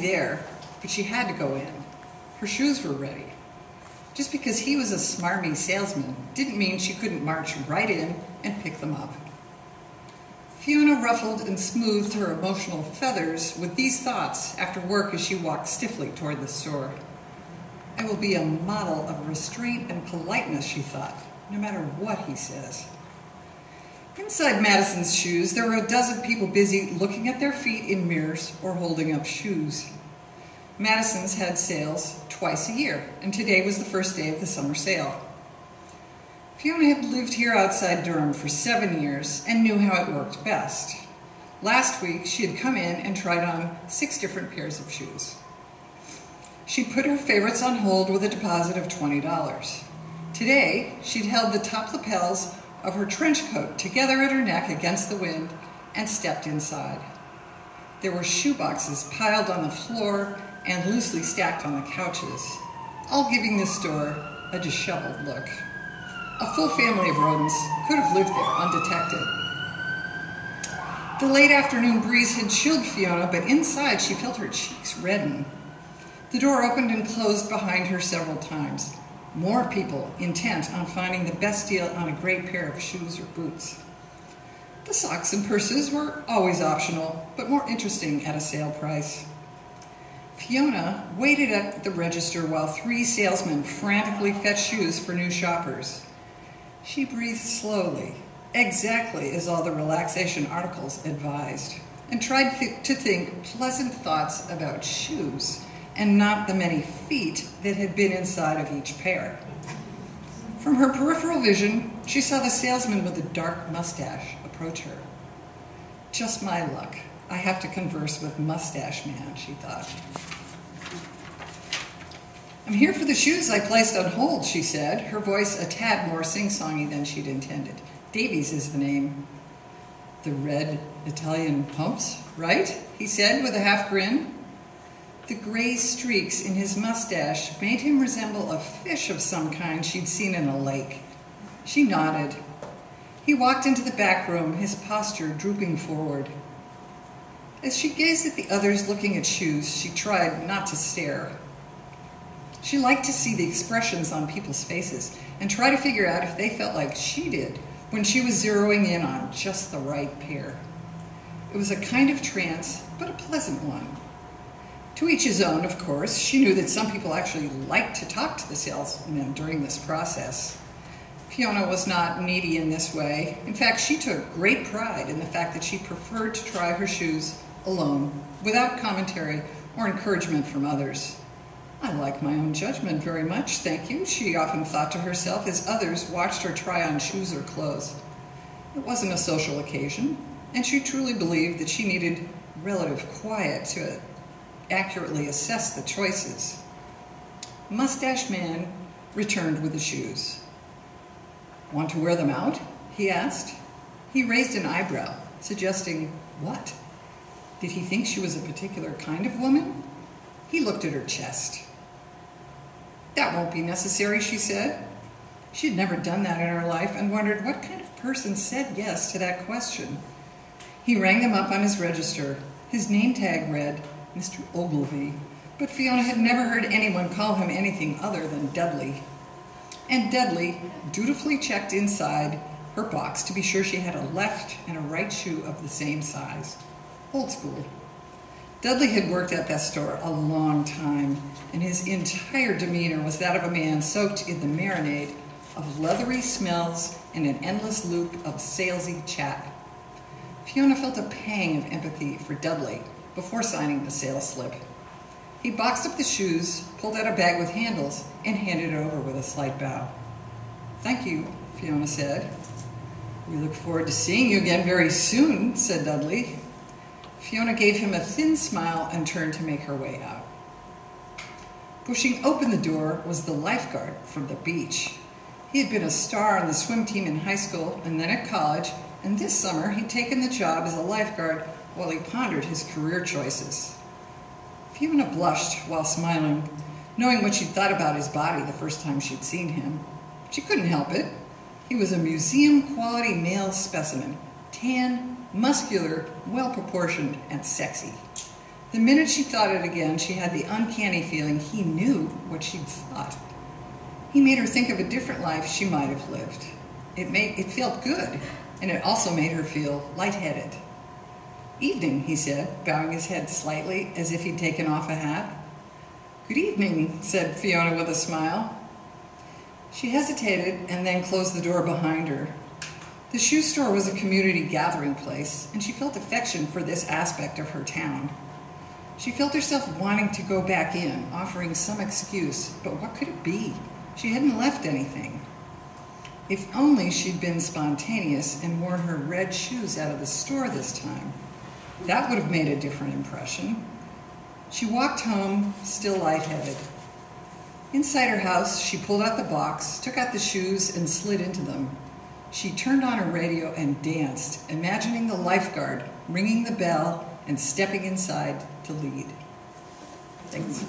be there, but she had to go in. Her shoes were ready. Just because he was a smarmy salesman didn't mean she couldn't march right in and pick them up. Fiona ruffled and smoothed her emotional feathers with these thoughts after work as she walked stiffly toward the store. I will be a model of restraint and politeness, she thought, no matter what he says. Inside Madison's shoes, there were a dozen people busy looking at their feet in mirrors or holding up shoes. Madison's had sales twice a year, and today was the first day of the summer sale. Fiona had lived here outside Durham for seven years and knew how it worked best. Last week, she had come in and tried on six different pairs of shoes. She'd put her favorites on hold with a deposit of $20. Today, she'd held the top lapels of her trench coat together at her neck against the wind and stepped inside. There were shoe boxes piled on the floor and loosely stacked on the couches, all giving the store a disheveled look. A full family of rodents could have lived there undetected. The late afternoon breeze had chilled Fiona, but inside she felt her cheeks redden. The door opened and closed behind her several times. More people intent on finding the best deal on a great pair of shoes or boots. The socks and purses were always optional, but more interesting at a sale price. Fiona waited at the register while three salesmen frantically fetched shoes for new shoppers. She breathed slowly, exactly as all the relaxation articles advised, and tried th- to think pleasant thoughts about shoes and not the many feet that had been inside of each pair. From her peripheral vision, she saw the salesman with a dark mustache approach her. Just my luck. I have to converse with Mustache Man, she thought. I'm here for the shoes I placed on hold, she said, her voice a tad more sing songy than she'd intended. Davies is the name. The red Italian pumps, right? he said with a half grin. The gray streaks in his mustache made him resemble a fish of some kind she'd seen in a lake. She nodded. He walked into the back room, his posture drooping forward. As she gazed at the others looking at shoes, she tried not to stare. She liked to see the expressions on people's faces and try to figure out if they felt like she did when she was zeroing in on just the right pair. It was a kind of trance, but a pleasant one. To each his own, of course. She knew that some people actually liked to talk to the salesmen during this process. Fiona was not needy in this way. In fact, she took great pride in the fact that she preferred to try her shoes alone, without commentary or encouragement from others. I like my own judgment very much, thank you, she often thought to herself as others watched her try on shoes or clothes. It wasn't a social occasion, and she truly believed that she needed relative quiet to accurately assess the choices. Mustache Man returned with the shoes. Want to wear them out? he asked. He raised an eyebrow, suggesting what? Did he think she was a particular kind of woman? He looked at her chest. That won't be necessary, she said. She had never done that in her life and wondered what kind of person said yes to that question. He rang them up on his register. His name tag read Mr. Ogilvy, but Fiona had never heard anyone call him anything other than Dudley. And Dudley dutifully checked inside her box to be sure she had a left and a right shoe of the same size. Old school. Dudley had worked at that store a long time, and his entire demeanor was that of a man soaked in the marinade of leathery smells and an endless loop of salesy chat. Fiona felt a pang of empathy for Dudley before signing the sales slip. He boxed up the shoes, pulled out a bag with handles, and handed it over with a slight bow. Thank you, Fiona said. We look forward to seeing you again very soon, said Dudley, Fiona gave him a thin smile and turned to make her way out. Pushing open the door was the lifeguard from the beach. He had been a star on the swim team in high school and then at college, and this summer he'd taken the job as a lifeguard while he pondered his career choices. Fiona blushed while smiling, knowing what she'd thought about his body the first time she'd seen him. She couldn't help it. He was a museum quality male specimen, tan, muscular, well proportioned, and sexy. The minute she thought it again, she had the uncanny feeling he knew what she'd thought. He made her think of a different life she might have lived. It made it felt good, and it also made her feel lightheaded. Evening, he said, bowing his head slightly as if he'd taken off a hat. Good evening, said Fiona with a smile. She hesitated and then closed the door behind her. The shoe store was a community gathering place, and she felt affection for this aspect of her town. She felt herself wanting to go back in, offering some excuse, but what could it be? She hadn't left anything. If only she'd been spontaneous and worn her red shoes out of the store this time. That would have made a different impression. She walked home, still lightheaded. Inside her house, she pulled out the box, took out the shoes, and slid into them. She turned on her radio and danced, imagining the lifeguard ringing the bell and stepping inside to lead. Thanks.